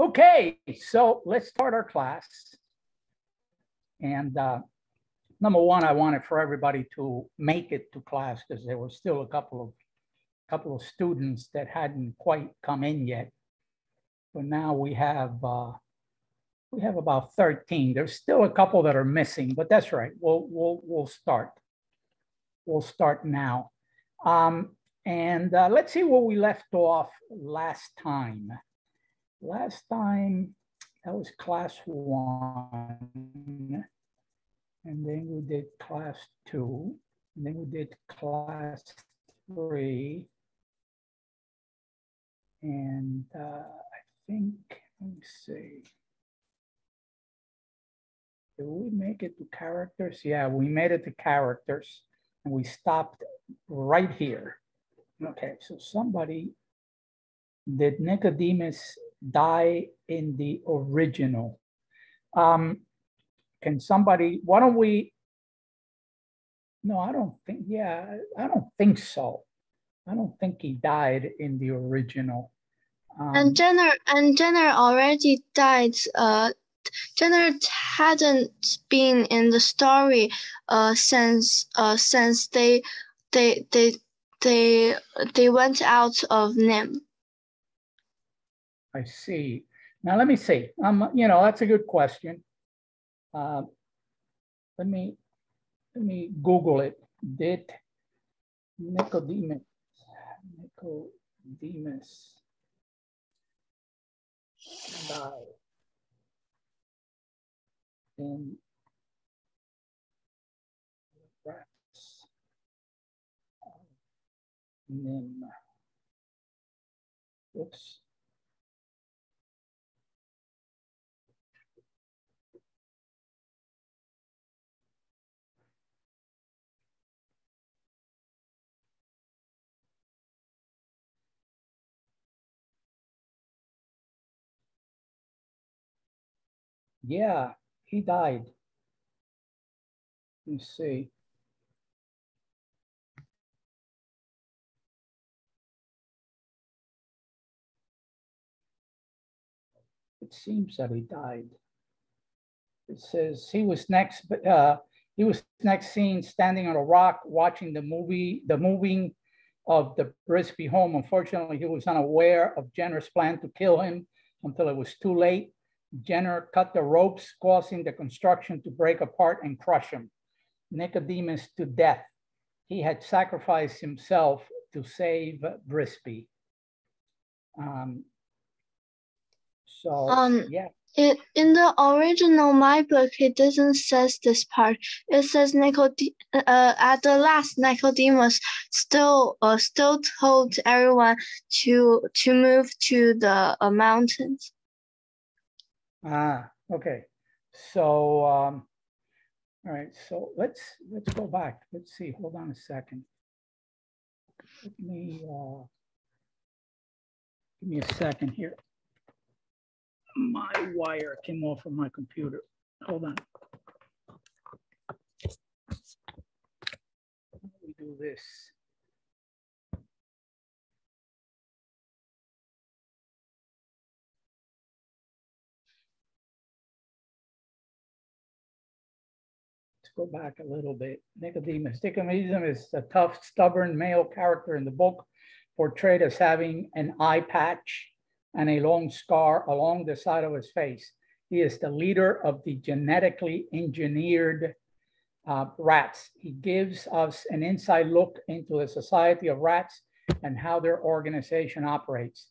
Okay, so let's start our class. And uh, number one, I wanted for everybody to make it to class because there were still a couple of couple of students that hadn't quite come in yet. But now we have uh, we have about 13. There's still a couple that are missing, but that's right. We'll we'll we'll start. We'll start now. Um, and uh, let's see where we left off last time. Last time, that was class one. And then we did class two. And then we did class three. And uh, I think, let me see. Did we make it to characters? Yeah, we made it to characters and we stopped right here. Okay, so somebody, did Nicodemus die in the original? Um, can somebody, why don't we, no, I don't think, yeah, I don't think so. I don't think he died in the original. Um, and Jenner and Jenner already died. Uh, Jenner hadn't been in the story uh, since uh, since they they they they they went out of NIMH. I see. Now let me see. Um, you know, that's a good question. Uh, let me let me Google it. Did Nicodemus Nicodemus die in? NIMH. Oops. Yeah, he died. Let me see. It seems that he died. It says he was next, uh, he was next seen standing on a rock watching the movie, the moving of the Brisby home. Unfortunately, he was unaware of Jenner's plan to kill him until it was too late. Jenner cut the ropes, causing the construction to break apart and crush him. Nicodemus to death. He had sacrificed himself to save Brisby. Um, so, um, yeah. It, in the original my book, it doesn't says this part. It says Nicod uh, at the last Nicodemus still uh, still told everyone to to move to the uh, mountains. Ah, okay. So, um, all right. So let's let's go back. Let's see. Hold on a second. Let me uh, give me a second here. My wire came off of my computer. Hold on. Let me do this. Go back a little bit. Nicodemus. Nicodemus is a tough, stubborn male character in the book, portrayed as having an eye patch and a long scar along the side of his face. He is the leader of the genetically engineered uh, rats. He gives us an inside look into the society of rats and how their organization operates.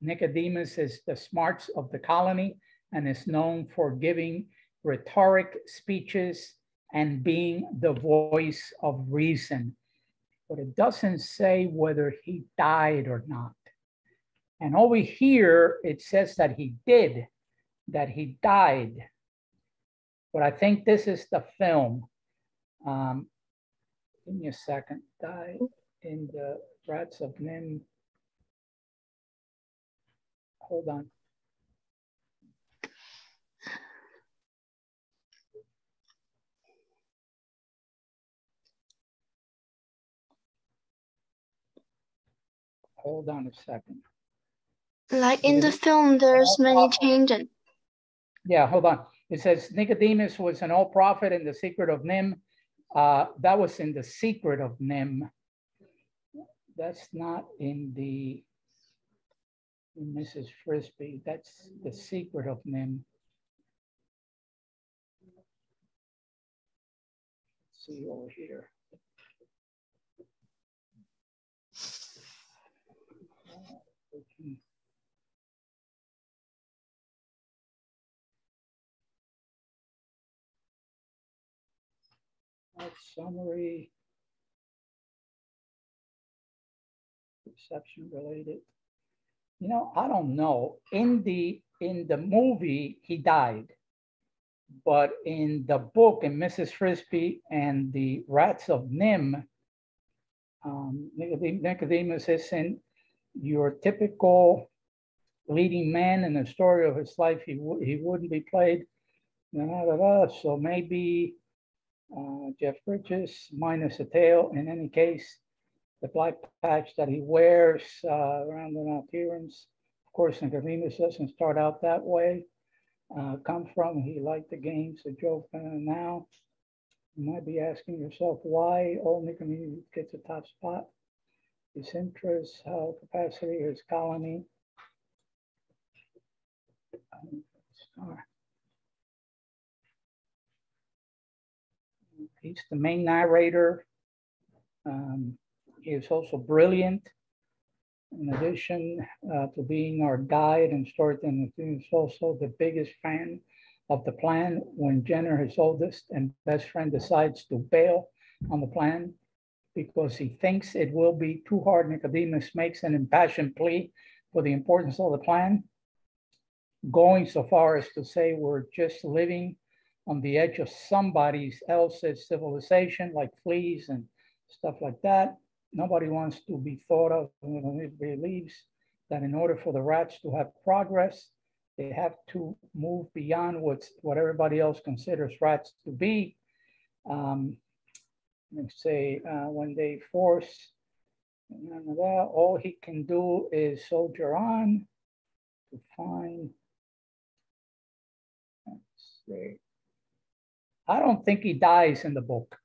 Nicodemus is the smarts of the colony and is known for giving rhetoric speeches and being the voice of reason. But it doesn't say whether he died or not. And over here, it says that he did, that he died. But I think this is the film. Um, give me a second. Died in the Rats of NIMH. Hold on. Hold on a second. Like in the film, there's many changes. Yeah, hold on. It says Nicodemus was an old prophet in the secret of NIMH. Uh, that was in the secret of NIMH. That's not in the in Mrs. Frisby. That's the secret of NIMH. Let's see over here. Summary. Perception related. You know, I don't know. In the in the movie, he died. But in the book, in Mrs. Frisby and the Rats of NIMH, um, Nicodemus isn't your typical leading man in the story of his life. He, he wouldn't be played. So maybe uh, Jeff Bridges minus a tail. In any case, the black patch that he wears uh, around the appearance. Of course, Nicodemus doesn't start out that way. Uh, come from, he liked the games, joke uh, now. You might be asking yourself why old Nicodemus gets a top spot. His interest, how capacity, his colony. Um, He's the main narrator. Um, he is also brilliant. In addition uh, to being our guide and storytelling, he's also the biggest fan of the plan when Jenner, his oldest and best friend, decides to bail on the plan because he thinks it will be too hard. Nicodemus makes an impassioned plea for the importance of the plan, going so far as to say we're just living on the edge of somebody else's civilization, like fleas and stuff like that. Nobody wants to be thought of, it believes that in order for the rats to have progress, they have to move beyond what's, what everybody else considers rats to be. Um, let's say uh, when they force all he can do is soldier on to find, let's see, I don't think he dies in the book.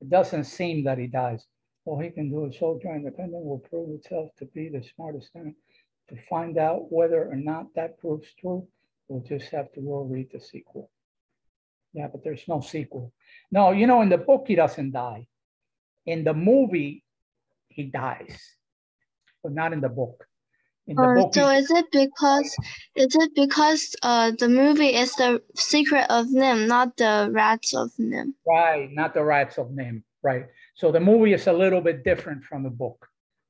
It doesn't seem that he dies. All he can do is soldier independent will prove itself to be the smartest thing. To find out whether or not that proves true, we'll just have to go read the sequel. Yeah, but there's no sequel. No, you know, in the book, he doesn't die. In the movie, he dies, but not in the book in the book. So is it because is it because uh the movie is the secret of NIMH, not the rats of NIMH? Right, not the rats of NIMH. Right. So the movie is a little bit different from the book,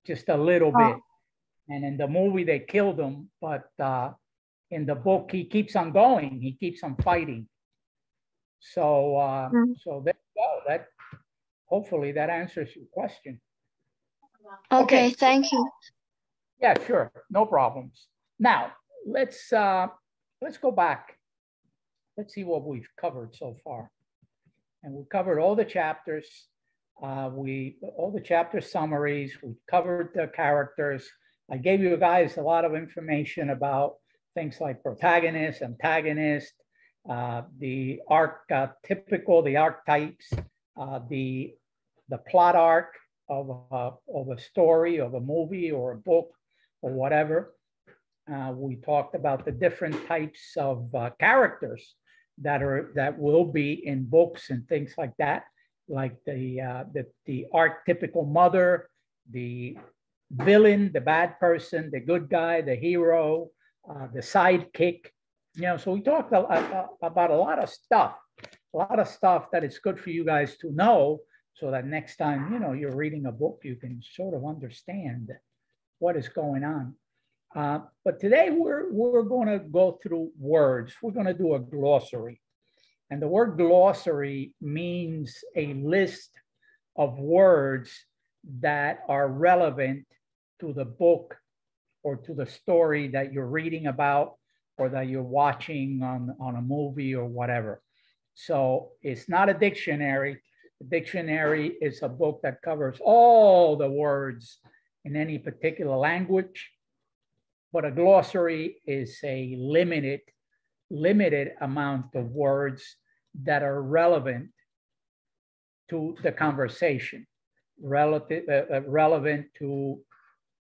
just a little oh. bit. And in the movie they killed him, but uh, in the book he keeps on going. He keeps on fighting. So uh, mm. so there you go. That hopefully that answers your question. Okay, okay. thank you. Yeah, sure, no problems. Now let's uh, let's go back. Let's see what we've covered so far, and we covered all the chapters. Uh, we all the chapter summaries. We covered the characters. I gave you guys a lot of information about things like protagonist, antagonist, uh, the archetypical, the archetypes, uh, the the plot arc of a, of a story, of a movie or a book, or whatever. Uh, we talked about the different types of uh, characters that are that will be in books and things like that, like the uh, the, the archetypical mother, the villain, the bad person, the good guy, the hero, uh, the sidekick. You know, so we talked a, a, about a lot of stuff, a lot of stuff that it's good for you guys to know, so that next time you know you're reading a book, you can sort of understand what is going on. Uh, but today we're, we're going to go through words. We're going to do a glossary. And the word glossary means a list of words that are relevant to the book or to the story that you're reading about or that you're watching on, on a movie or whatever. So it's not a dictionary. A dictionary is a book that covers all the words in any particular language. but a glossary is a limited, limited amount of words that are relevant to the conversation, relative, uh, uh, relevant to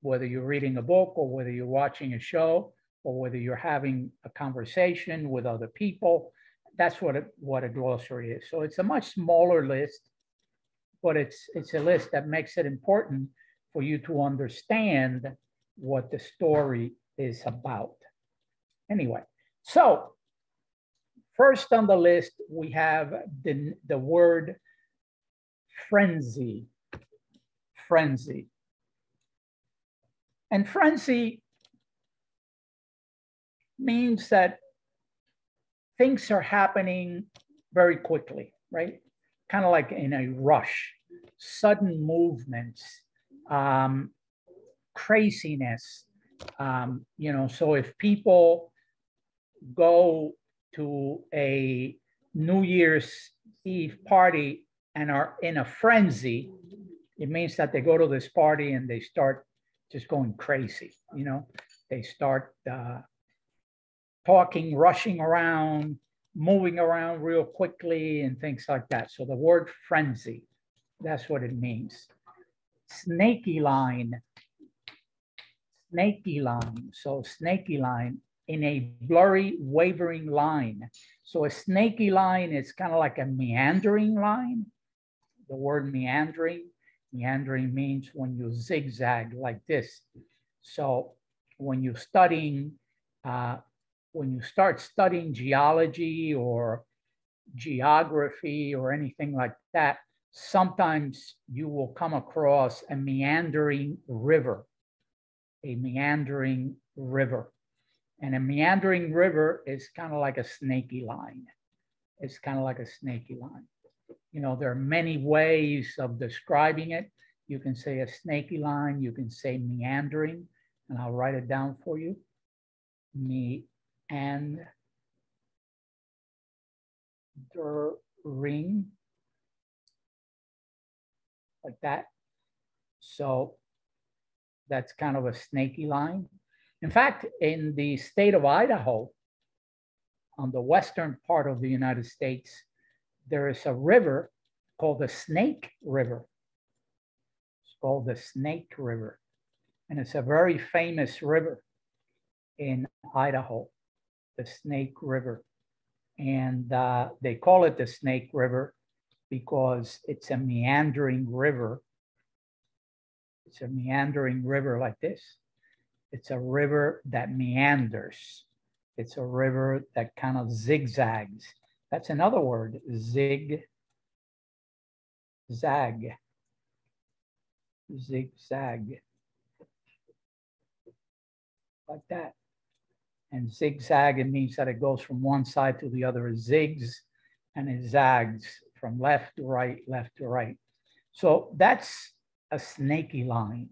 whether you're reading a book or whether you're watching a show or whether you're having a conversation with other people. That's what a, what a glossary is. So it's a much smaller list, but it's it's a list that makes it important for you to understand what the story is about. Anyway, so first on the list, we have the, the word frenzy, frenzy. And frenzy means that things are happening very quickly, right? Kind of like in a rush, sudden movements, um, craziness. Um, you know, so if people go to a New Year's Eve party and are in a frenzy, it means that they go to this party and they start just going crazy. You know, they start uh, talking, rushing around, moving around real quickly, and things like that. So the word frenzy, that's what it means. Snaky line, snaky line. So snaky line in a blurry, wavering line. So a snaky line is kind of like a meandering line. The word meandering, meandering means when you zigzag like this. So when you're studying, uh, when you start studying geology or geography or anything like that, sometimes you will come across a meandering river, a meandering river. And a meandering river is kind of like a snaky line. It's kind of like a snaky line. You know, there are many ways of describing it. You can say a snaky line, you can say meandering, and I'll write it down for you. Me and the ring like that. So that's kind of a snaky line. In fact, in the state of Idaho, on the western part of the United States, there is a river called the Snake River. It's called the Snake River. And it's a very famous river in Idaho, the Snake River. And uh, they call it the Snake River because it's a meandering river. It's a meandering river like this. It's a river that meanders. It's a river that kind of zigzags. That's another word, zig, zag, zigzag, like that. And zigzag, it means that it goes from one side to the other, it zigs and it zags from left to right, left to right. So that's a snaky line.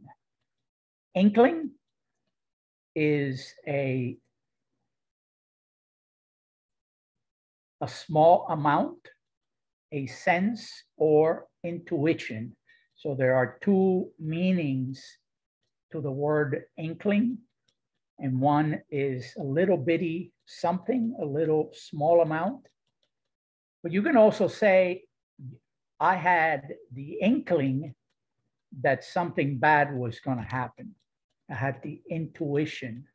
Inkling is a, a small amount, a sense or intuition. So there are two meanings to the word inkling. And one is a little bitty something, a little small amount. But you can also say, I had the inkling that something bad was going to happen. I had the intuition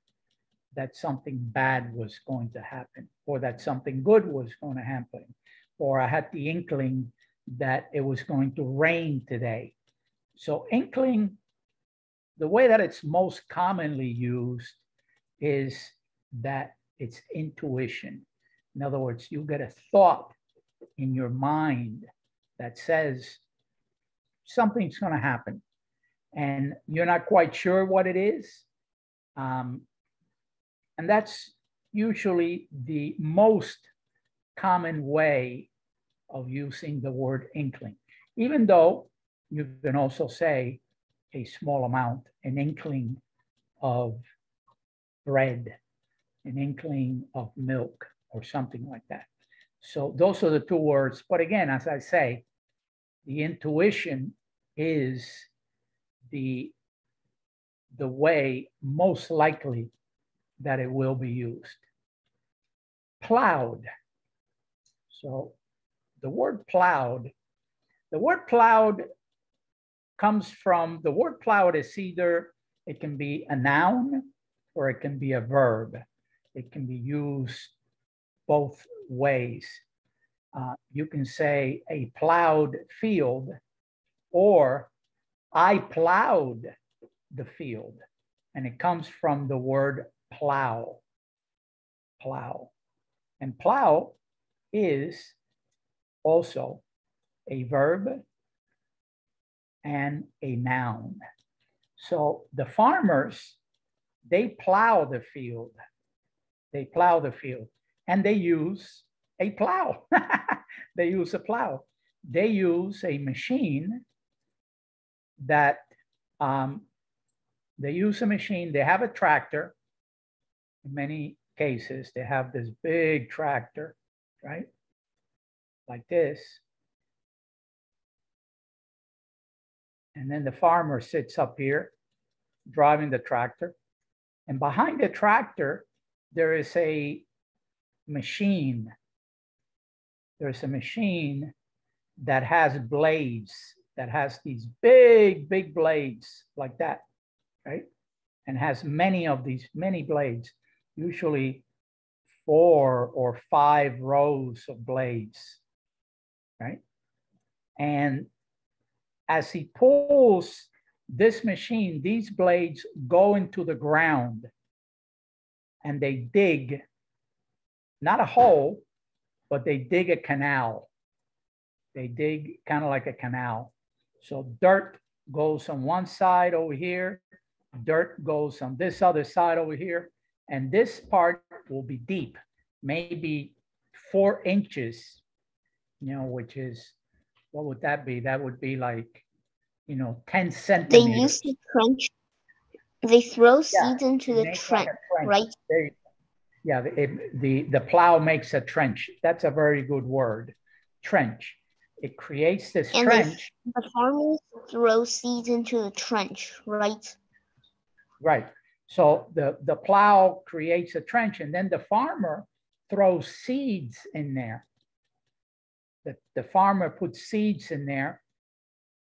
that something bad was going to happen or that something good was going to happen. Or I had the inkling that it was going to rain today. So, inkling, the way that it's most commonly used is that it's intuition. In other words, you get a thought in your mind that says something's going to happen and you're not quite sure what it is. Um, and that's usually the most common way of using the word inkling, even though you can also say a small amount, an inkling of bread, an inkling of milk, or something like that. So those are the two words. But again, as I say, the intuition is the, the way most likely that it will be used. Plowed. So the word plowed, the word plowed comes from, the word plowed is either, it can be a noun or it can be a verb. It can be used both ways. Uh, you can say a plowed field or I plowed the field. And it comes from the word plow, plow. And plow is also a verb and a noun. So the farmers, they plow the field. They plow the field and they use a plow. they use a plow. They use a machine that um, they use a machine, they have a tractor. In many cases, they have this big tractor, right? Like this. And then the farmer sits up here driving the tractor. And behind the tractor, there is a machine. There's a machine that has blades, that has these big, big blades like that, right? And has many of these, many blades, usually four or five rows of blades, right? And as he pulls this machine, these blades go into the ground and they dig, not a hole, but they dig a canal. They dig kind of like a canal. So dirt goes on one side over here, dirt goes on this other side over here, and this part will be deep, maybe four inches, you know, which is what would that be? That would be like, you know, 10 centimeters. They use the trench. They throw yeah, seeds into the trench, like trench, right? They, yeah, it, the, the plow makes a trench. That's a very good word, trench. It creates this and trench. The, the farmers throw seeds into the trench, right? Right. So the, the plow creates a trench and then the farmer throws seeds in there the, the farmer puts seeds in there,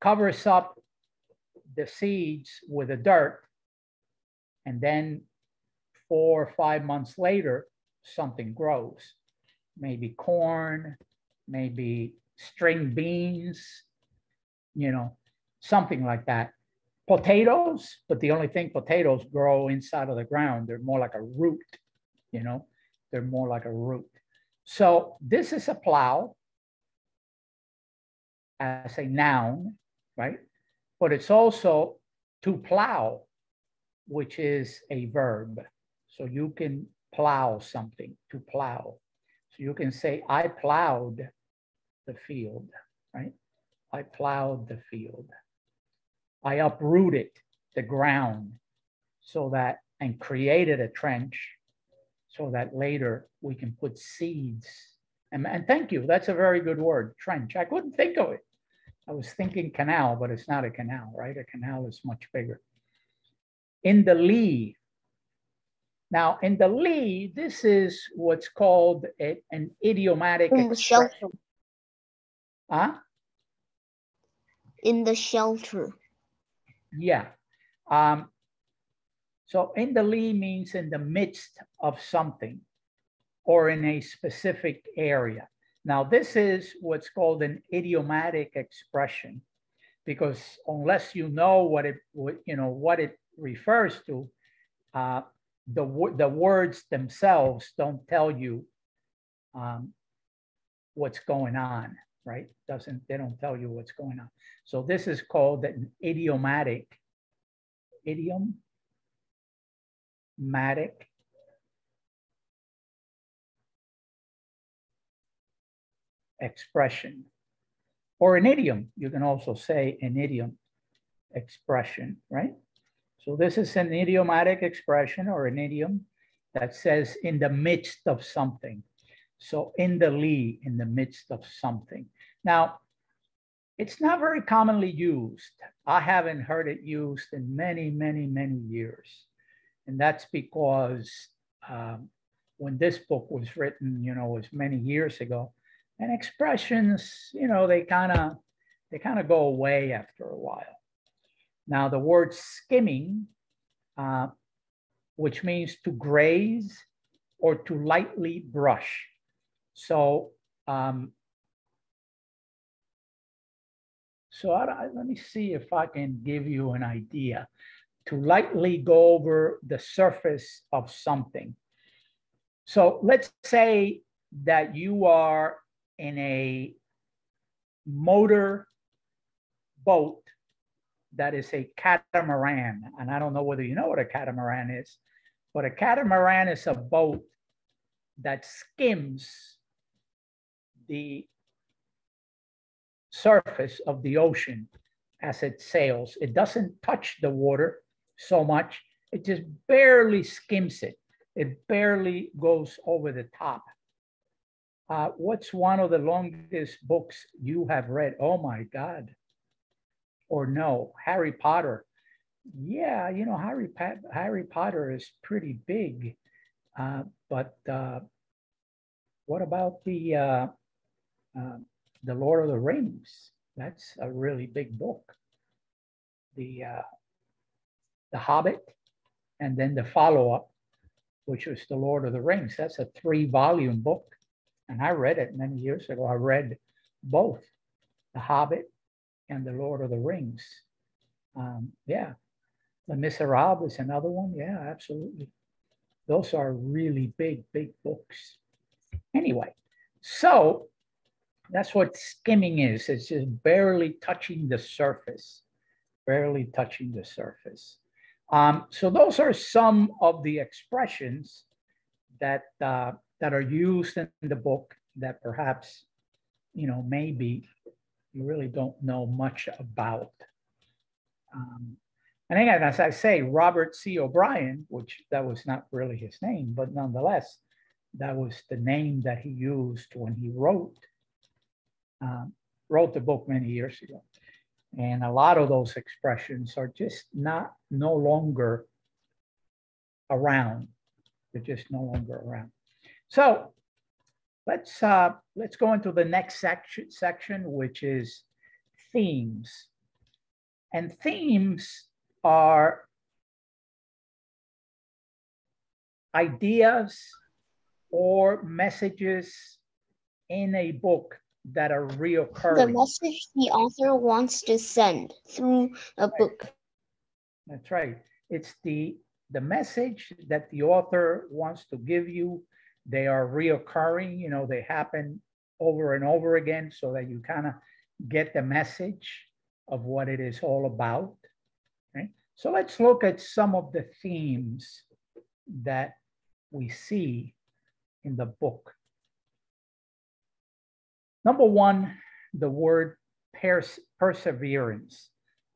covers up the seeds with the dirt, and then four or five months later, something grows. Maybe corn, maybe string beans, you know, something like that. Potatoes, but the only thing potatoes grow inside of the ground. They're more like a root, you know, they're more like a root. So this is a plow as a noun, right? But it's also to plow, which is a verb. So you can plow something, to plow. So you can say, I plowed the field, right? I plowed the field. I uprooted the ground so that, and created a trench so that later we can put seeds. And, and thank you, that's a very good word, trench. I couldn't think of it. I was thinking canal, but it's not a canal, right? A canal is much bigger. In the lee. Now, in the lee, this is what's called a, an idiomatic in the expression. shelter. Huh? In the shelter. Yeah. Um, so in the lee means in the midst of something or in a specific area. Now, this is what's called an idiomatic expression, because unless you know what it, you know, what it refers to, uh, the, the words themselves don't tell you um, what's going on, right? Doesn't, they don't tell you what's going on. So this is called an idiomatic, idiomatic expression. Or an idiom, you can also say an idiom expression, right? So this is an idiomatic expression or an idiom that says in the midst of something. So in the lee, in the midst of something. Now, it's not very commonly used. I haven't heard it used in many, many, many years. And that's because um, when this book was written, you know, was many years ago. And expressions, you know, they kind of they kind of go away after a while. Now, the word skimming, uh, which means to graze or to lightly brush. So, um, so I, let me see if I can give you an idea. To lightly go over the surface of something. So let's say that you are in a motor boat that is a catamaran. And I don't know whether you know what a catamaran is, but a catamaran is a boat that skims the surface of the ocean as it sails. It doesn't touch the water so much, it just barely skims it. It barely goes over the top. Uh, what's one of the longest books you have read? Oh my God. Or no, Harry Potter. Yeah, you know, Harry, Harry Potter is pretty big. Uh, but uh, what about the, uh, uh, the Lord of the Rings? That's a really big book. The, uh, the Hobbit, and then the follow-up, which was the Lord of the Rings. That's a three-volume book and I read it many years ago. I read both The Hobbit and The Lord of the Rings. Um, yeah. The Miserables is another one. Yeah, absolutely. Those are really big, big books. Anyway, so that's what skimming is. It's just barely touching the surface, barely touching the surface. Um, so those are some of the expressions that uh, that are used in the book that perhaps, you know, maybe you really don't know much about. Um, and again, as I say, Robert C. O'Brien, which that was not really his name, but nonetheless, that was the name that he used when he wrote um, wrote the book many years ago. And a lot of those expressions are just not no longer around. They're just no longer around. So let's uh, let's go into the next section, section, which is themes. And themes are ideas or messages in a book that are reoccurring. The message the author wants to send through a book. That's right. It's the the message that the author wants to give you they are reoccurring, you know, they happen over and over again so that you kind of get the message of what it is all about. Right? So let's look at some of the themes that we see in the book. Number one, the word pers perseverance.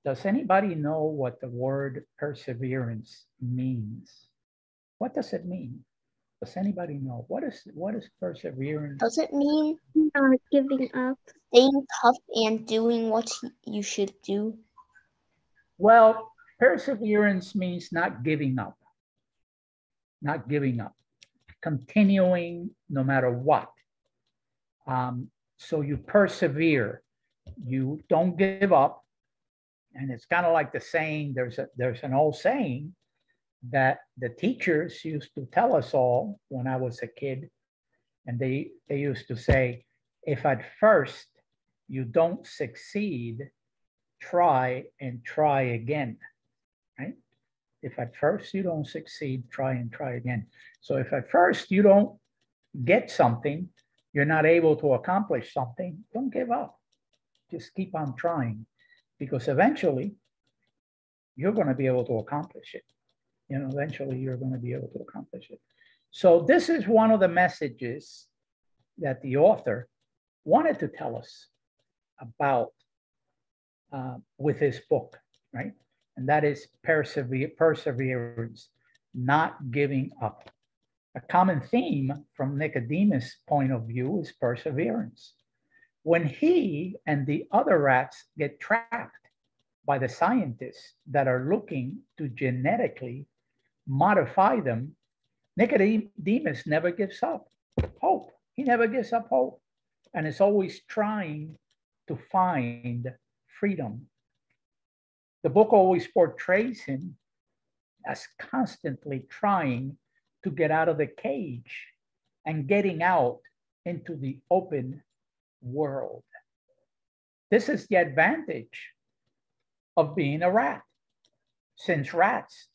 Does anybody know what the word perseverance means? What does it mean? Does anybody know what is what is perseverance? Does it mean Not giving up. staying tough and doing what you should do? Well, perseverance means not giving up. Not giving up, continuing no matter what. Um, so you persevere, you don't give up, and it's kind of like the saying. There's a there's an old saying that the teachers used to tell us all when I was a kid. And they, they used to say, if at first you don't succeed, try and try again, right? If at first you don't succeed, try and try again. So if at first you don't get something, you're not able to accomplish something, don't give up. Just keep on trying because eventually you're going to be able to accomplish it you know, eventually you're going to be able to accomplish it. So this is one of the messages that the author wanted to tell us about uh, with his book, right? And that is persever- perseverance, not giving up. A common theme from Nicodemus' point of view is perseverance. When he and the other rats get trapped by the scientists that are looking to genetically modify them Nicodemus never gives up hope. He never gives up hope and is always trying to find freedom. The book always portrays him as constantly trying to get out of the cage and getting out into the open world. This is the advantage of being a rat, since rats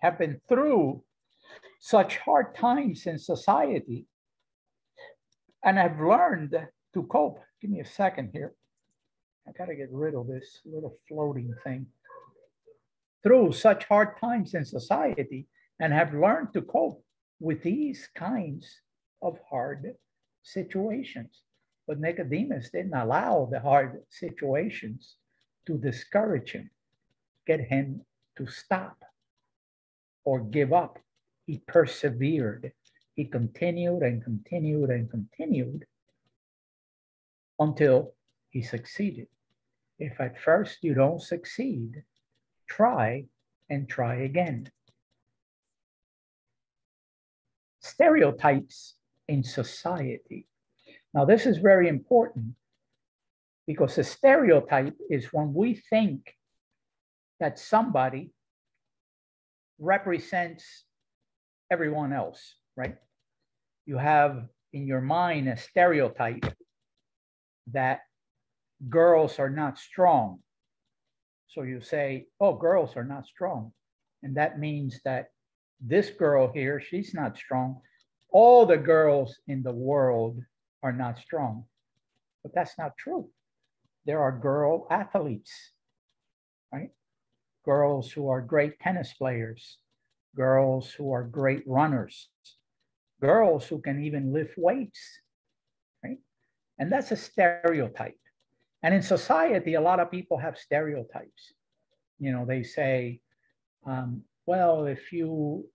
have been through such hard times in society and have learned to cope. Give me a second here. I got to get rid of this little floating thing. Through such hard times in society and have learned to cope with these kinds of hard situations. But Nicodemus didn't allow the hard situations to discourage him, get him to stop or give up. He persevered. He continued and continued and continued until he succeeded. If at first you don't succeed, try and try again. Stereotypes in society. Now, this is very important because a stereotype is when we think that somebody represents everyone else, right? You have in your mind a stereotype that girls are not strong. So you say, oh, girls are not strong. And that means that this girl here, she's not strong. All the girls in the world are not strong. But that's not true. There are girl athletes, right? Girls who are great tennis players, girls who are great runners, girls who can even lift weights, right? And that's a stereotype. And in society, a lot of people have stereotypes. You know, they say, um, well, if you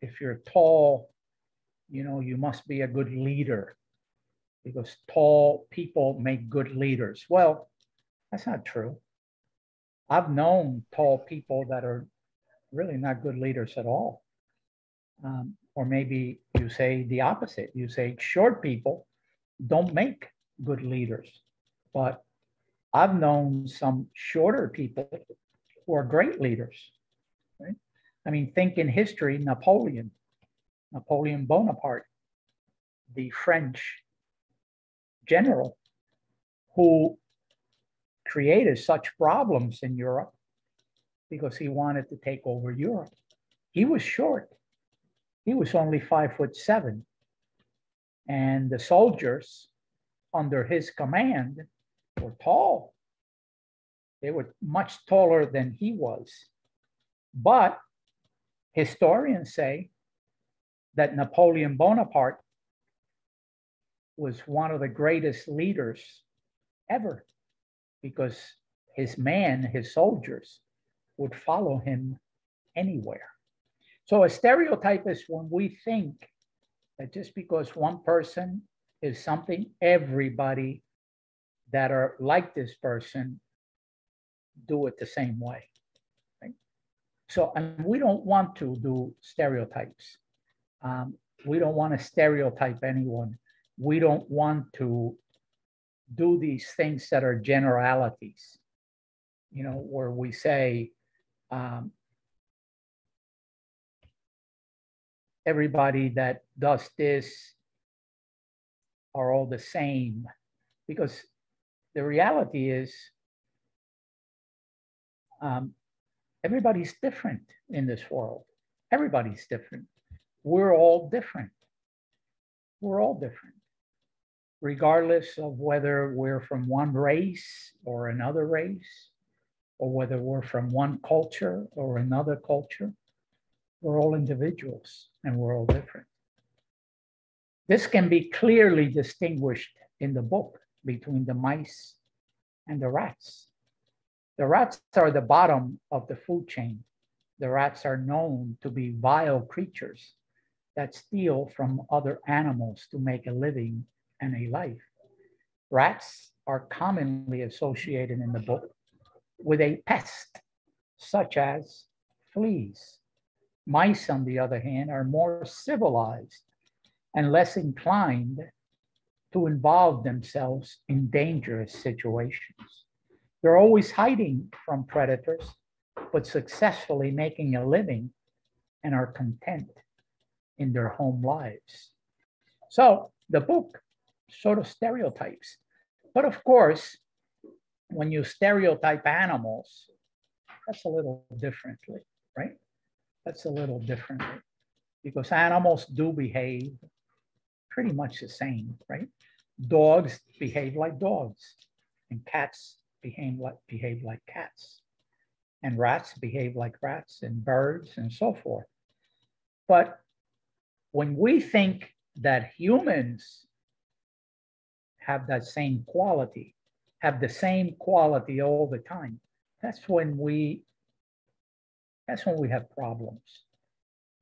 if you're tall, you know, you must be a good leader because tall people make good leaders. Well, that's not true. I've known tall people that are really not good leaders at all. Um, or maybe you say the opposite. You say short people don't make good leaders. But I've known some shorter people who are great leaders. Right? I mean, think in history, Napoleon, Napoleon Bonaparte, the French general who created such problems in Europe because he wanted to take over Europe. He was short. He was only five foot seven. And the soldiers under his command were tall. They were much taller than he was. But historians say that Napoleon Bonaparte was one of the greatest leaders ever because his man, his soldiers, would follow him anywhere. So a stereotype is when we think that just because one person is something, everybody that are like this person do it the same way. Right? So, and we don't want to do stereotypes. Um, we don't want to stereotype anyone. We don't want to do these things that are generalities, you know, where we say, um, everybody that does this are all the same because the reality is um, everybody's different in this world. Everybody's different. We're all different. We're all different, regardless of whether we're from one race or another race, or whether we're from one culture or another culture. We're all individuals and we're all different. This can be clearly distinguished in the book between the mice and the rats. The rats are the bottom of the food chain. The rats are known to be vile creatures that steal from other animals to make a living and a life. Rats are commonly associated in the book with a pest, such as fleas, Mice, on the other hand, are more civilized and less inclined to involve themselves in dangerous situations. They're always hiding from predators, but successfully making a living and are content in their home lives. So the book sort of stereotypes. But of course, when you stereotype animals, that's a little differently, right? That's a little differently because animals do behave pretty much the same, right? Dogs behave like dogs, and cats behave like, behave like cats, and rats behave like rats, and birds, and so forth. But when we think that humans have that same quality, have the same quality all the time, that's when we that's when we have problems.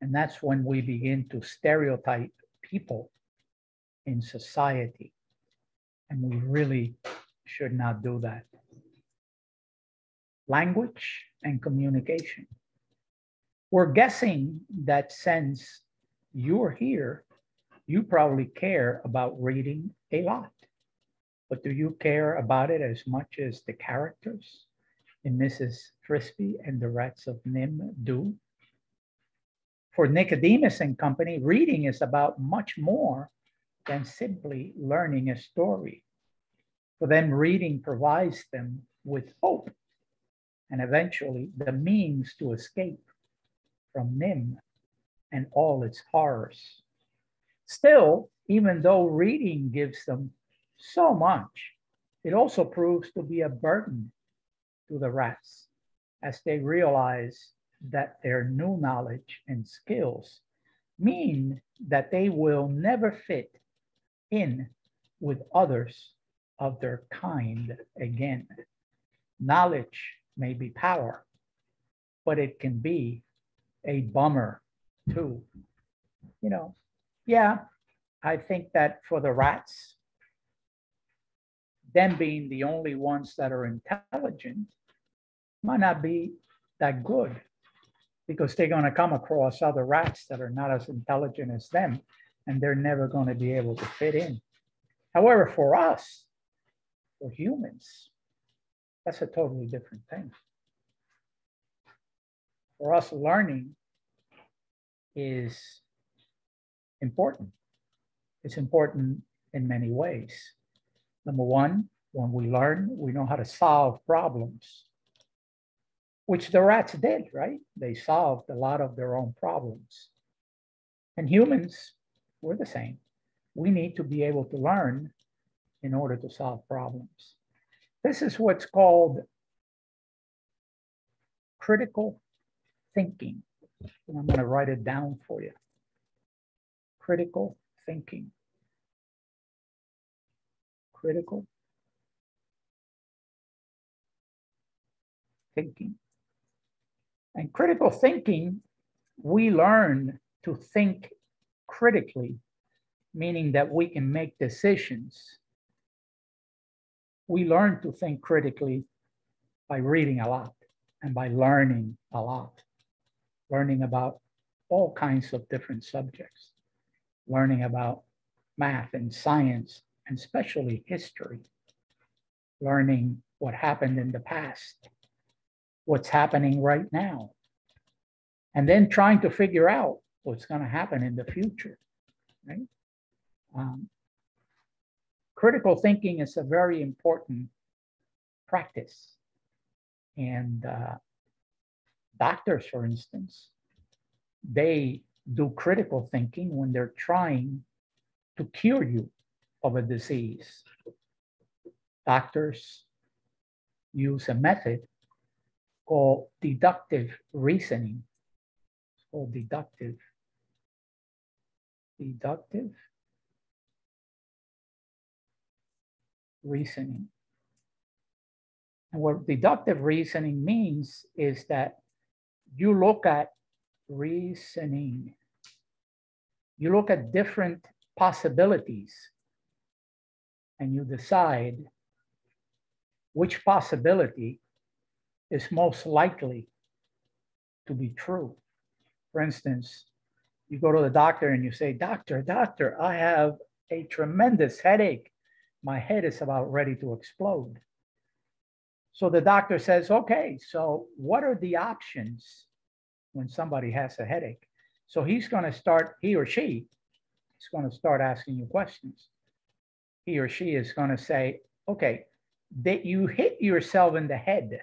And that's when we begin to stereotype people in society. And we really should not do that. Language and communication. We're guessing that since you're here, you probably care about reading a lot. But do you care about it as much as the characters in Mrs. Frisby and the Rats of NIMH do? For Nicodemus and company, reading is about much more than simply learning a story. For them, reading provides them with hope and eventually the means to escape from NIMH and all its horrors. Still, even though reading gives them so much, it also proves to be a burden to the rats as they realize that their new knowledge and skills mean that they will never fit in with others of their kind again. Knowledge may be power, but it can be a bummer too. You know, yeah, I think that for the rats, them being the only ones that are intelligent might not be that good because they're going to come across other rats that are not as intelligent as them and they're never going to be able to fit in. However, for us, for humans, that's a totally different thing. For us, learning is important. It's important in many ways. Number one, when we learn, we know how to solve problems, which the rats did, right? They solved a lot of their own problems. And humans, we're the same. We need to be able to learn in order to solve problems. This is what's called critical thinking. And I'm going to write it down for you. Critical thinking. Critical thinking. And critical thinking, we learn to think critically, meaning that we can make decisions. We learn to think critically by reading a lot and by learning a lot learning about all kinds of different subjects, learning about math and science, and especially history, learning what happened in the past, what's happening right now, and then trying to figure out what's going to happen in the future, right? Um, critical thinking is a very important practice. And uh, Doctors, for instance, they do critical thinking when they're trying to cure you of a disease. Doctors use a method called deductive reasoning. Called deductive. Deductive reasoning. And what deductive reasoning means is that you look at reasoning. You look at different possibilities and you decide which possibility is most likely to be true. For instance, you go to the doctor and you say, Doctor, doctor, I have a tremendous headache. My head is about ready to explode. So the doctor says, okay, so what are the options when somebody has a headache? So he's going to start, he or she is going to start asking you questions. He or she is going to say, okay, that you hit yourself in the head.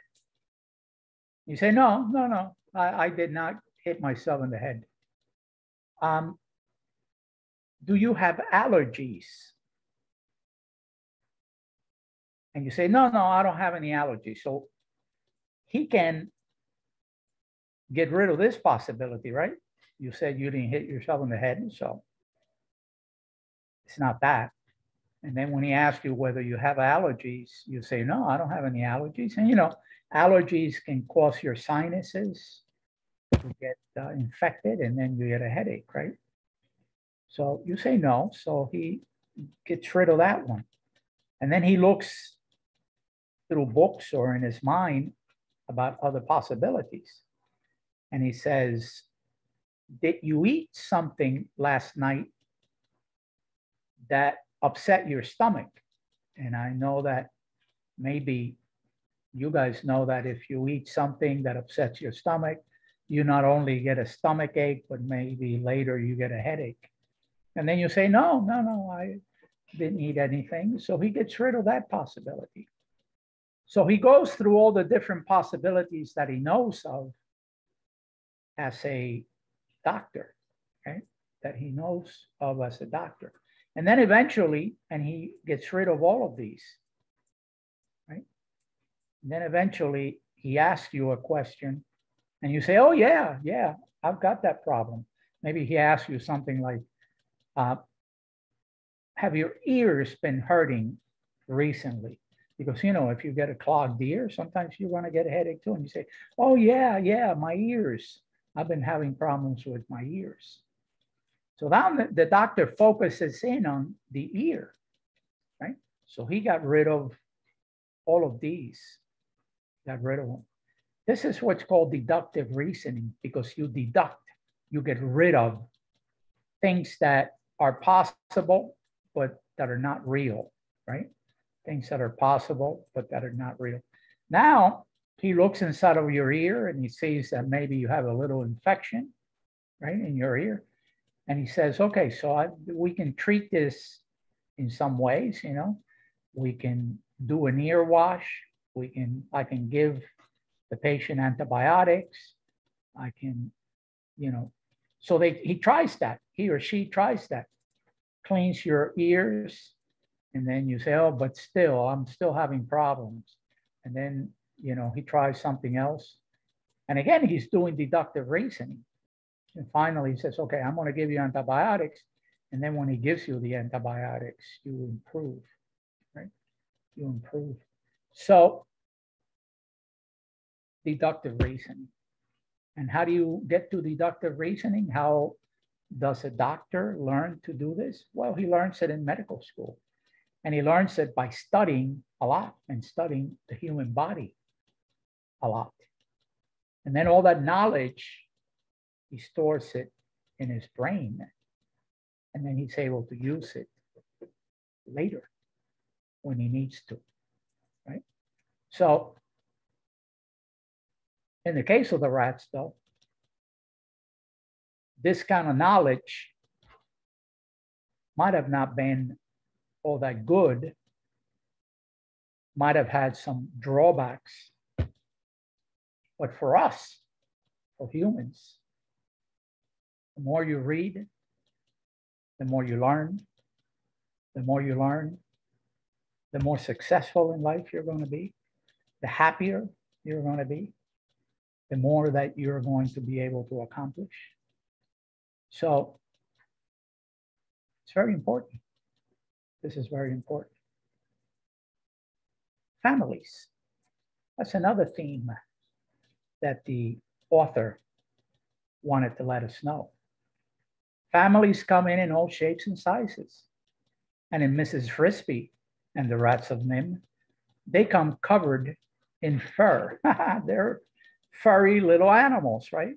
You say, no, no, no, I, I did not hit myself in the head. Um, do you have allergies? And you say, no, no, I don't have any allergies. So he can get rid of this possibility, right? You said you didn't hit yourself in the head, so it's not that. And then when he asks you whether you have allergies, you say, no, I don't have any allergies. And you know, allergies can cause your sinuses to get uh, infected and then you get a headache, right? So you say no. So he gets rid of that one. And then he looks through books or in his mind about other possibilities. And he says, Did you eat something last night that upset your stomach? And I know that maybe you guys know that if you eat something that upsets your stomach, you not only get a stomach ache, but maybe later you get a headache. And then you say, no, no, no, I didn't eat anything. So he gets rid of that possibility. So he goes through all the different possibilities that he knows of as a doctor, okay, that he knows of as a doctor. And then eventually, and he gets rid of all of these, right? And then eventually he asks you a question and you say, oh, yeah, yeah, I've got that problem. Maybe he asks you something like, uh, have your ears been hurting recently? Because, you know, if you get a clogged ear, sometimes you're to get a headache too. And you say, oh, yeah, yeah, my ears. I've been having problems with my ears. So now the, doctor focuses in on the ear, right? So he got rid of all of these, got rid of them. This is what's called deductive reasoning because you deduct, you get rid of things that are possible, but that are not real, right? Things that are possible, but that are not real. Now, he looks inside of your ear and he sees that maybe you have a little infection, right, in your ear. And he says, okay, so I, we can treat this in some ways, you know, we can do an ear wash. We can, I can give the patient antibiotics. I can, you know, so they he tries that, he or she tries that, cleans your ears, and then you say, oh, but still, I'm still having problems. And then, you know, he tries something else. And again, he's doing deductive reasoning. And finally, he says, okay, I'm going to give you antibiotics. And then when he gives you the antibiotics, you improve, right? You improve. So deductive reasoning. And how do you get to deductive reasoning? How does a doctor learn to do this? Well, he learns it in medical school. And he learns it by studying a lot and studying the human body a lot. And then all that knowledge, he stores it in his brain. And then he's able to use it later when he needs to, right? So in the case of the rats, though, this kind of knowledge might have not been all that good, might have had some drawbacks. But for us, for humans, the more you read, the more you learn, the more you learn, the more successful in life you're going to be, the happier you're going to be the more that you're going to be able to accomplish. So it's very important. This is very important. Families. That's another theme that the author wanted to let us know. Families come in in all shapes and sizes. And in Mrs. Frisby and the Rats of NIMH, they come covered in fur. They're furry little animals, right?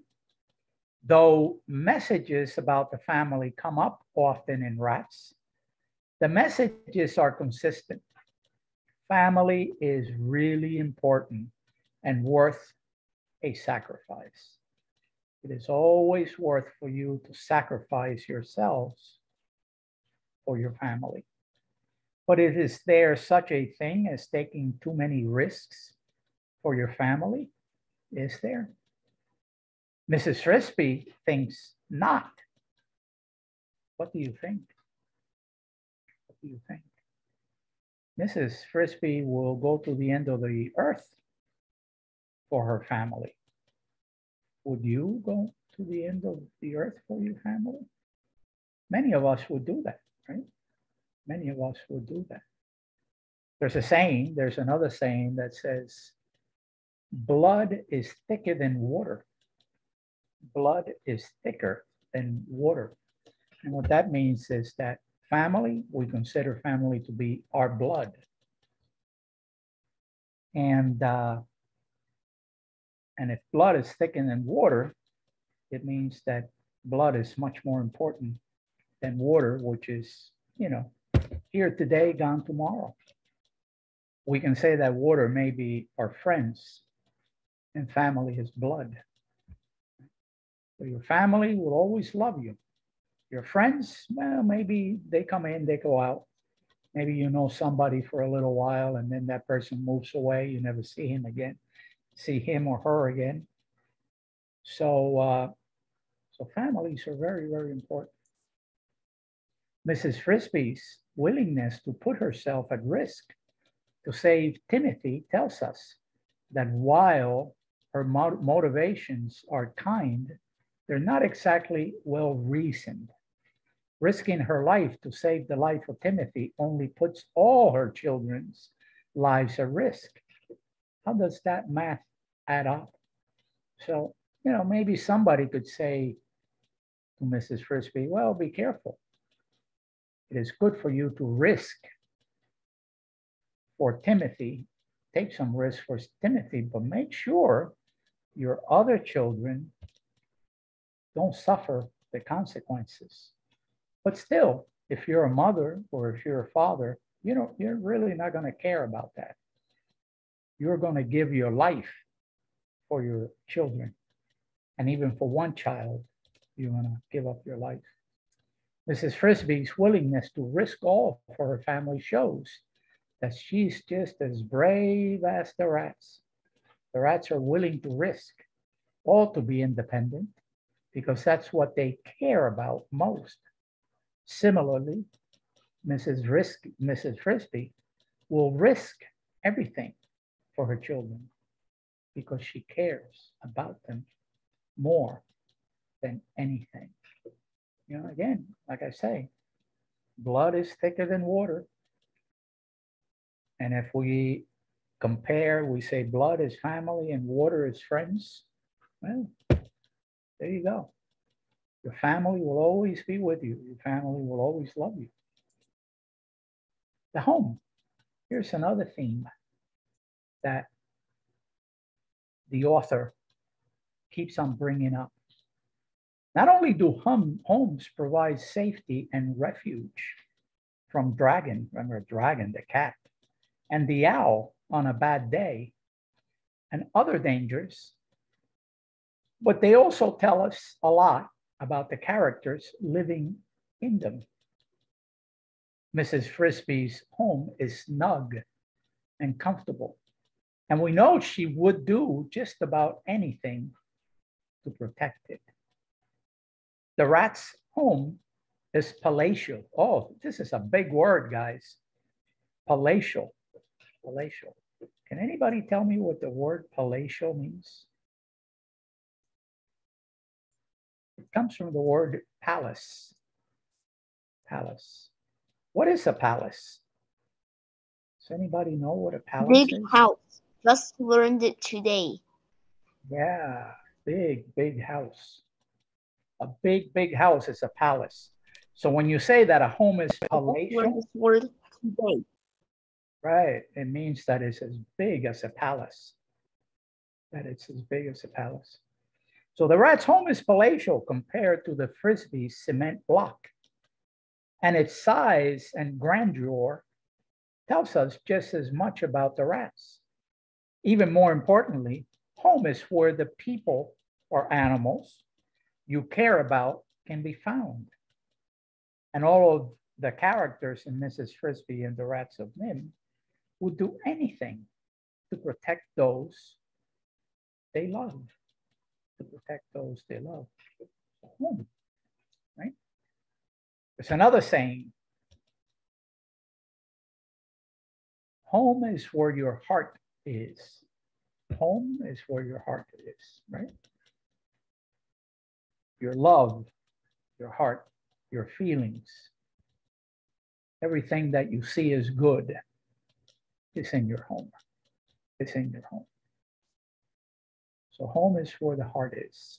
Though messages about the family come up often in rats, the messages are consistent. Family is really important and worth a sacrifice. It is always worth for you to sacrifice yourselves for your family. But is there such a thing as taking too many risks for your family? Is there? Mrs. Frisby thinks not. What do you think? What do you think? Mrs. Frisby will go to the end of the earth for her family. Would you go to the end of the earth for your family? Many of us would do that, right? Many of us would do that. There's a saying, there's another saying that says, blood is thicker than water. Blood is thicker than water. And what that means is that family, we consider family to be our blood. And uh, and if blood is thicker than water, it means that blood is much more important than water, which is, you know, here today, gone tomorrow. We can say that water may be our friends and family is blood. Your family will always love you. Your friends, well, maybe they come in, they go out. Maybe you know somebody for a little while and then that person moves away. You never see him again see him or her again. So, uh, so families are very, very important. Mrs. Frisby's willingness to put herself at risk to save Timothy tells us that while her motivations are kind, they're not exactly well reasoned. Risking her life to save the life of Timothy only puts all her children's lives at risk. How does that math add up. So, you know, maybe somebody could say to Mrs. Frisby, well, be careful. It is good for you to risk for Timothy, take some risk for Timothy, but make sure your other children don't suffer the consequences. But still, if you're a mother or if you're a father, you know, you're really not going to care about that. You're going to give your life for your children. And even for one child, you're going to give up your life. Mrs. Frisby's willingness to risk all for her family shows that she's just as brave as the rats. The rats are willing to risk all to be independent because that's what they care about most. Similarly, Mrs. Risk, Mrs. Frisby will risk everything for her children because she cares about them more than anything. You know, again, like I say, blood is thicker than water. And if we compare, we say blood is family and water is friends, well, there you go. Your family will always be with you. Your family will always love you. The home. Here's another theme that the author keeps on bringing up. Not only do hum, homes provide safety and refuge from dragon, remember dragon, the cat, and the owl on a bad day, and other dangers, but they also tell us a lot about the characters living in them. Mrs. Frisby's home is snug and comfortable. And we know she would do just about anything to protect it. The rat's home is palatial. Oh, this is a big word, guys. Palatial. Palatial. Can anybody tell me what the word palatial means? It comes from the word palace. Palace. What is a palace? Does anybody know what a palace Big is? house. Just learned it today. Yeah, big, big house. A big, big house is a palace. So when you say that a home is palatial, this word today. right, it means that it's as big as a palace. That it's as big as a palace. So the rat's home is palatial compared to the Frisby cement block. And its size and grandeur tells us just as much about the rats. Even more importantly, home is where the people or animals you care about can be found. And all of the characters in Mrs. Frisby and the Rats of NIMH would do anything to protect those they love, to protect those they love. Home, right? There's another saying. Home is where your heart is. Home is where your heart is, right? Your love, your heart, your feelings, everything that you see is good is in your home. It's in your home. So home is where the heart is.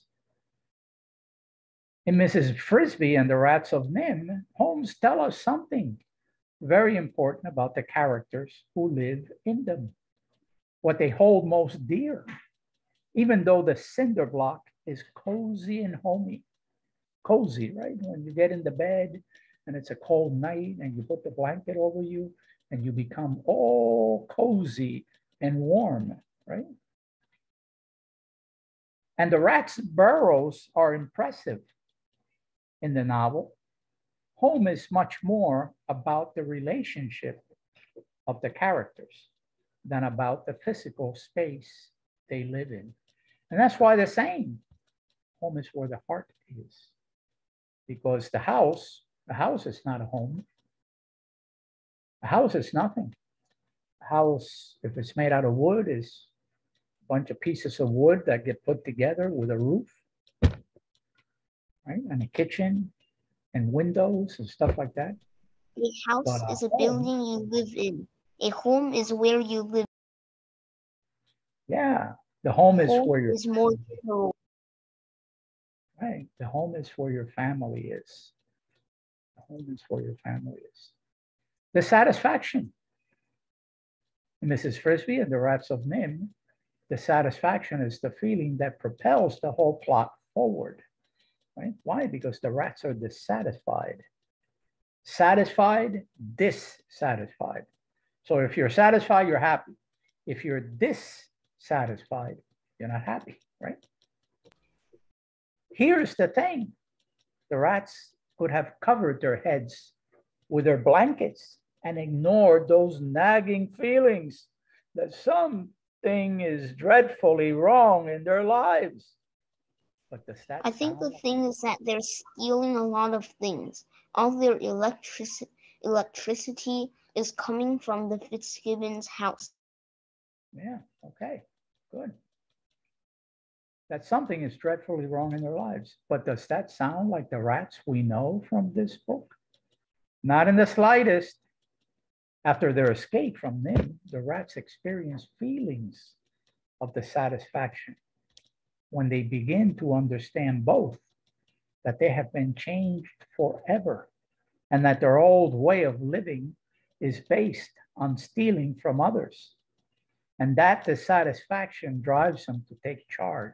In Mrs. Frisby and the Rats of NIMH, homes tell us something very important about the characters who live in them, what they hold most dear, even though the cinder block is cozy and homey. Cozy, right? When you get in the bed and it's a cold night and you put the blanket over you and you become all cozy and warm, right? And the rat's burrows are impressive in the novel. Home is much more about the relationship of the characters than about the physical space they live in. And that's why they're saying home is where the heart is. Because the house, the house is not a home. A house is nothing. A house, if it's made out of wood, is a bunch of pieces of wood that get put together with a roof, right? And a kitchen and windows and stuff like that. A house but is a building you live in. A home is where you live. Yeah, the home is home where your is more right. The home is where your family is. The home is where your family is. The satisfaction. Mrs. Frisby and the Rats of NIMH the satisfaction is the feeling that propels the whole plot forward. Right? Why? Because the rats are dissatisfied. Satisfied, dissatisfied. So if you're satisfied, you're happy. If you're dissatisfied, you're not happy, right? Here's the thing the rats could have covered their heads with their blankets and ignored those nagging feelings that something is dreadfully wrong in their lives. But the I think the thing is that they're stealing a lot of things. All their electric electricity is coming from the Fitzgibbons house. Yeah, okay, good. That something is dreadfully wrong in their lives. But does that sound like the rats we know from this book? Not in the slightest. After their escape from them, the rats experience feelings of the satisfaction when they begin to understand both that they have been changed forever and that their old way of living is based on stealing from others. And that dissatisfaction drives them to take charge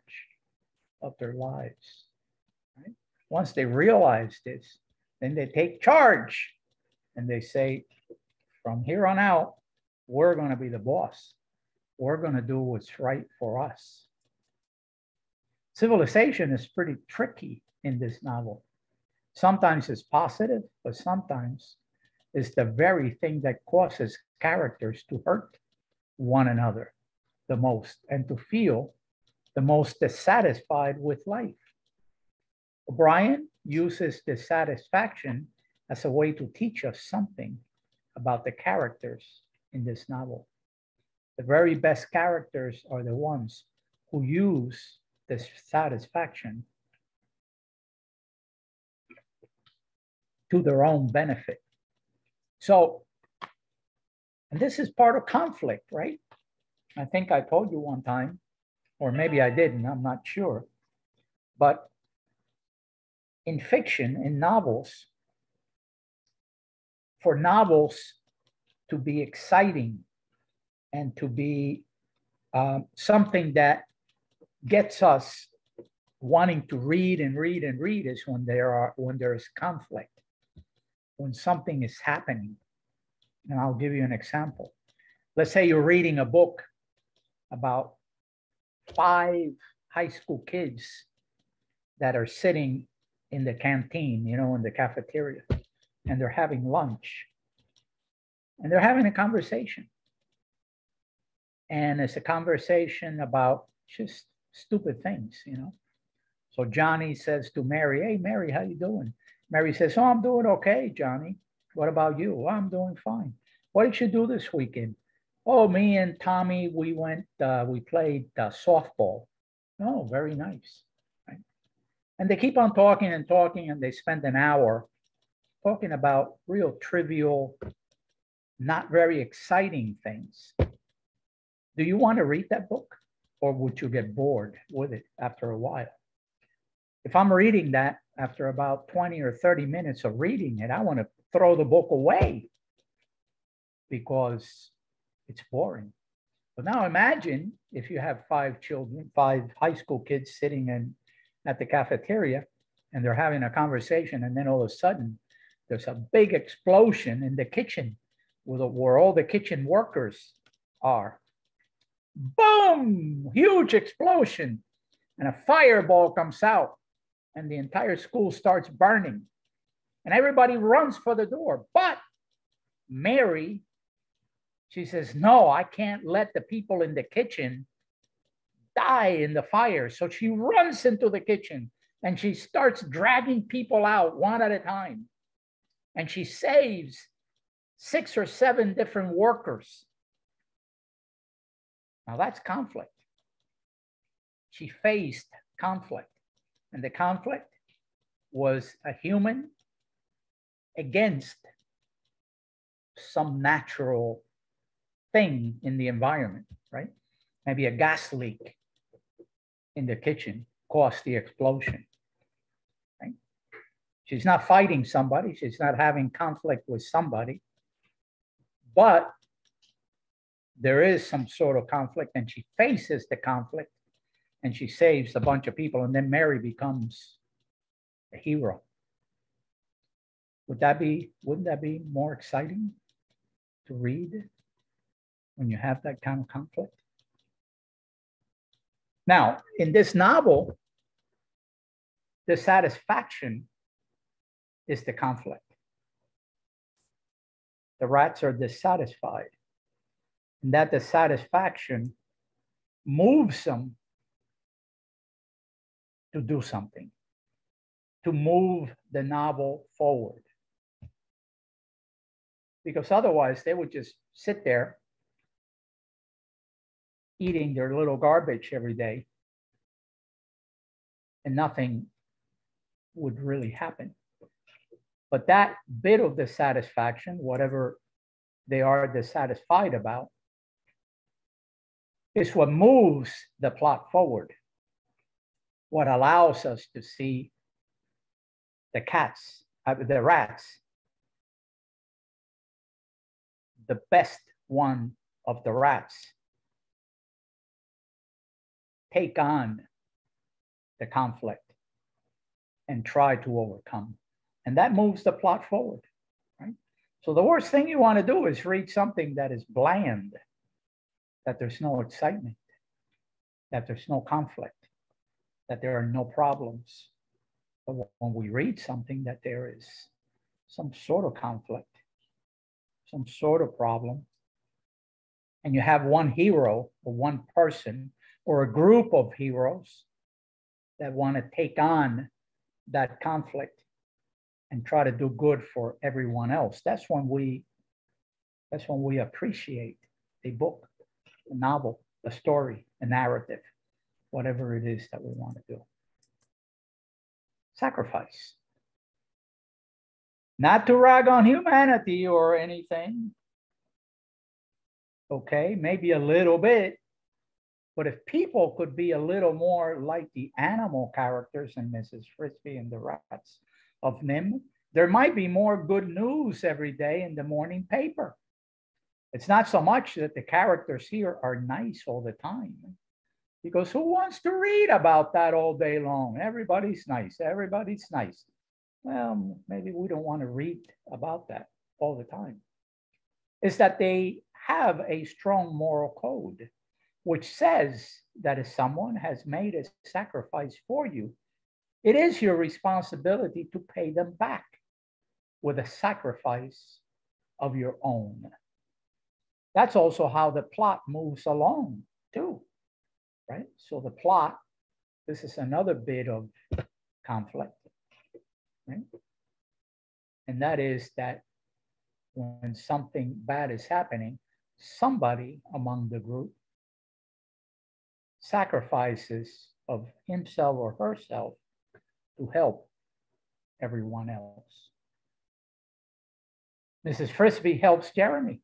of their lives. Right? Once they realize this, then they take charge and they say, from here on out, we're going to be the boss. We're going to do what's right for us. Civilization is pretty tricky in this novel. Sometimes it's positive, but sometimes it's the very thing that causes characters to hurt one another the most and to feel the most dissatisfied with life. O'Brien uses dissatisfaction as a way to teach us something about the characters in this novel. The very best characters are the ones who use this satisfaction to their own benefit. So, and this is part of conflict, right? I think I told you one time, or maybe I didn't, I'm not sure. But in fiction, in novels, for novels to be exciting and to be um, something that gets us wanting to read and read and read is when there are when there is conflict, when something is happening. And I'll give you an example. Let's say you're reading a book about five high school kids that are sitting in the canteen, you know, in the cafeteria, and they're having lunch. And they're having a conversation. And it's a conversation about just stupid things, you know. So Johnny says to Mary, "Hey, Mary, how you doing?" Mary says, "Oh, I'm doing okay, Johnny. What about you?" "Oh, I'm doing fine. What did you do this weekend?" "Oh, me and Tommy, we went, uh, we played uh, softball." "Oh, very nice." And they keep on talking and talking, and they spend an hour talking about real trivial, not very exciting things. Do you want to read that book? Or would you get bored with it after a while? If I'm reading that after about 20 or 30 minutes of reading it, I want to throw the book away because it's boring. But now imagine if you have five children, five high school kids sitting in at the cafeteria and they're having a conversation, and then all of a sudden there's a big explosion in the kitchen where all the kitchen workers are. Boom! Huge explosion. And a fireball comes out, and the entire school starts burning. And everybody runs for the door. But Mary, she says, No, I can't let the people in the kitchen die in the fire. So she runs into the kitchen and she starts dragging people out one at a time. And she saves six or seven different workers. Now that's conflict. She faced conflict, and the conflict was a human against some natural thing in the environment, right? Maybe a gas leak in the kitchen caused the explosion. Right? She's not fighting somebody, she's not having conflict with somebody, but there is some sort of conflict and she faces the conflict and she saves a bunch of people and then Mary becomes a hero. Would that be, wouldn't that be more exciting to read when you have that kind of conflict? Now, in this novel, the satisfaction is the conflict. The rats are dissatisfied and that dissatisfaction moves them to do something, to move the novel forward. Because otherwise, they would just sit there eating their little garbage every day and nothing would really happen. But that bit of dissatisfaction, whatever they are dissatisfied about, is what moves the plot forward, what allows us to see the cats, uh, the rats, the best one of the rats, take on the conflict and try to overcome. And that moves the plot forward, right? So the worst thing you want to do is read something that is bland that there's no excitement, that there's no conflict, that there are no problems. But when we read something that there is some sort of conflict, some sort of problem, and you have one hero or one person or a group of heroes that want to take on that conflict and try to do good for everyone else that's when we that's when we appreciate a book a novel, a story, a narrative, whatever it is that we want to do. Sacrifice. Not to rag on humanity or anything. Okay, maybe a little bit. But if people could be a little more like the animal characters in Mrs. Frisby and the Rats of NIMH, there might be more good news every day in the morning paper. It's not so much that the characters here are nice all the time. Because who wants to read about that all day long? Everybody's nice. Everybody's nice. Well, maybe we don't want to read about that all the time. Is that they have a strong moral code, which says that if someone has made a sacrifice for you, it is your responsibility to pay them back with a sacrifice of your own. That's also how the plot moves along, too, right? So the plot, this is another bit of conflict, right? And that is that when something bad is happening, somebody among the group sacrifices of himself or herself to help everyone else. Mrs. Frisby helps Jeremy.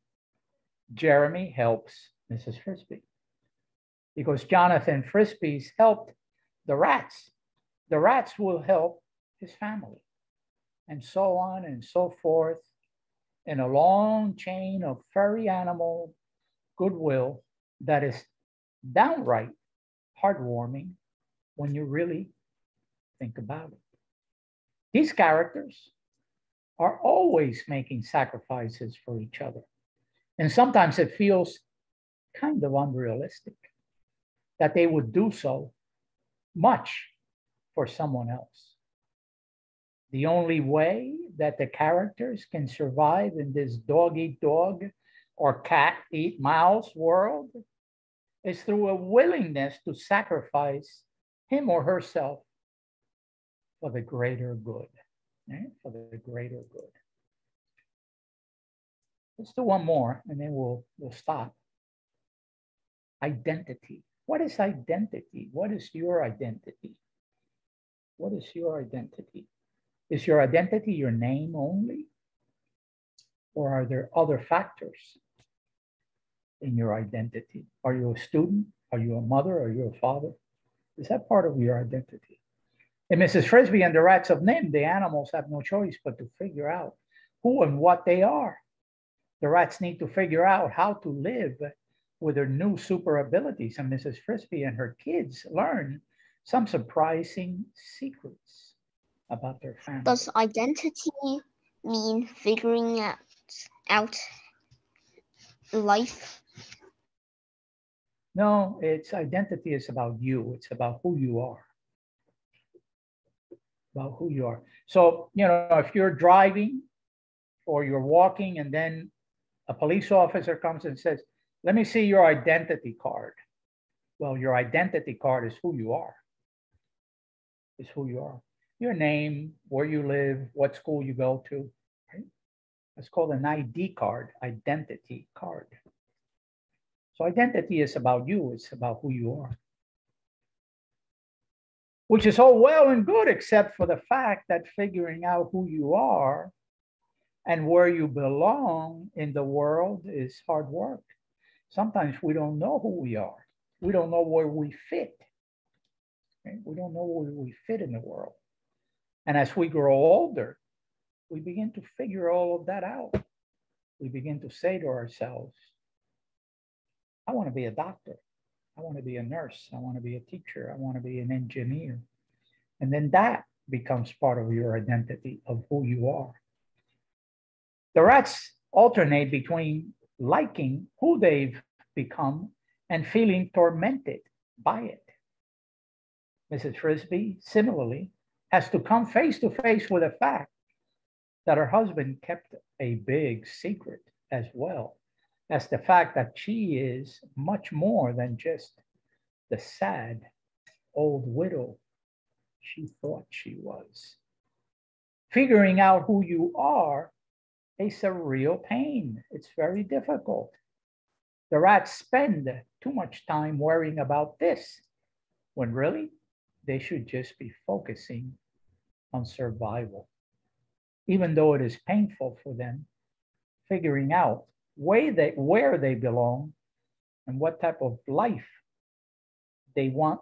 Jeremy helps Mrs. Frisby because Jonathan Frisby's helped the rats. The rats will help his family, and so on and so forth, in a long chain of furry animal goodwill that is downright heartwarming when you really think about it. These characters are always making sacrifices for each other. And sometimes it feels kind of unrealistic that they would do so much for someone else. The only way that the characters can survive in this dog eat dog or cat eat mouse world is through a willingness to sacrifice him or herself for the greater good, right? for the greater good. Let's do one more and then we'll, we'll stop. Identity. What is identity? What is your identity? What is your identity? Is your identity your name only? Or are there other factors in your identity? Are you a student? Are you a mother? Are you a father? Is that part of your identity? In Mrs. Frisby and the Rats of NIMH, the animals have no choice but to figure out who and what they are. The rats need to figure out how to live with their new super abilities, and Mrs. Frisby and her kids learn some surprising secrets about their family. Does identity mean figuring out, out life? No, it's identity is about you. It's about who you are. About who you are. So, you know, if you're driving or you're walking and then a police officer comes and says, let me see your identity card. Well, your identity card is who you are. Is who you are. Your name, where you live, what school you go to. Right? That's called an ID card, identity card. So identity is about you, it's about who you are. Which is all well and good, except for the fact that figuring out who you are and where you belong in the world is hard work. Sometimes we don't know who we are. We don't know where we fit. Okay? We don't know where we fit in the world. And as we grow older, we begin to figure all of that out. We begin to say to ourselves, I want to be a doctor. I want to be a nurse. I want to be a teacher. I want to be an engineer. And then that becomes part of your identity of who you are. The rats alternate between liking who they've become and feeling tormented by it. Mrs. Frisby, similarly, has to come face to face with the fact that her husband kept a big secret as well as the fact that she is much more than just the sad old widow she thought she was. Figuring out who you are is a real pain. It's very difficult. The rats spend too much time worrying about this when really they should just be focusing on survival. Even though it is painful for them, figuring out where they, where they belong and what type of life they want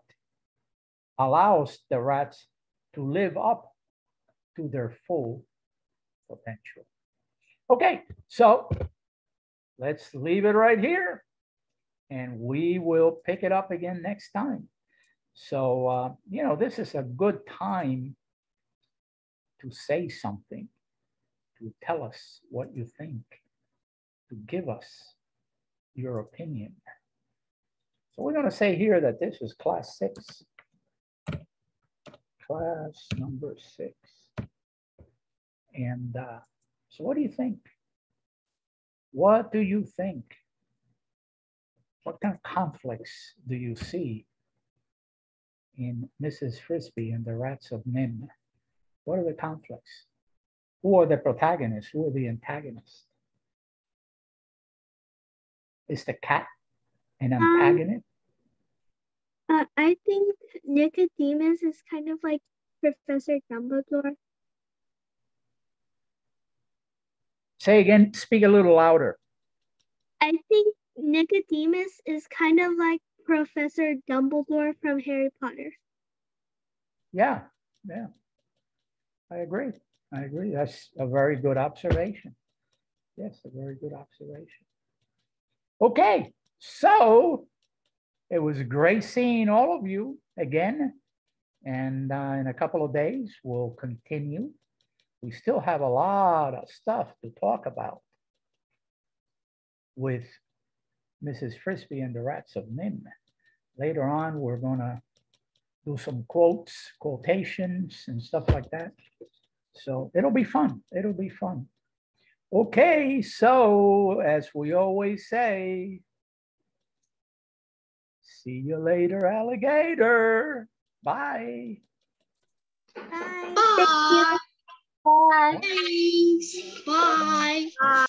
allows the rats to live up to their full potential. Okay, so let's leave it right here and we will pick it up again next time. So, uh, you know, this is a good time to say something, to tell us what you think, to give us your opinion. So we're going to say here that this is class six. Class number six. And uh, so what do you think? What do you think? What kind of conflicts do you see in Mrs. Frisby and the Rats of NIMH? What are the conflicts? Who are the protagonists? Who are the antagonists? Is the cat an Um, antagonist? Uh, I think Nicodemus is kind of like Professor Dumbledore. Say again, speak a little louder. I think Nicodemus is kind of like Professor Dumbledore from Harry Potter. Yeah, yeah. I agree. I agree. That's a very good observation. Yes, a very good observation. Okay, so it was great seeing all of you again. And uh, in a couple of days, we'll continue. We still have a lot of stuff to talk about with Mrs. Frisby and the Rats of NIMH. Later on, we're going to do some quotes, quotations, and stuff like that. So it'll be fun. It'll be fun. Okay, so as we always say, see you later, alligator. Bye. Bye. Bye. Bye. Bye.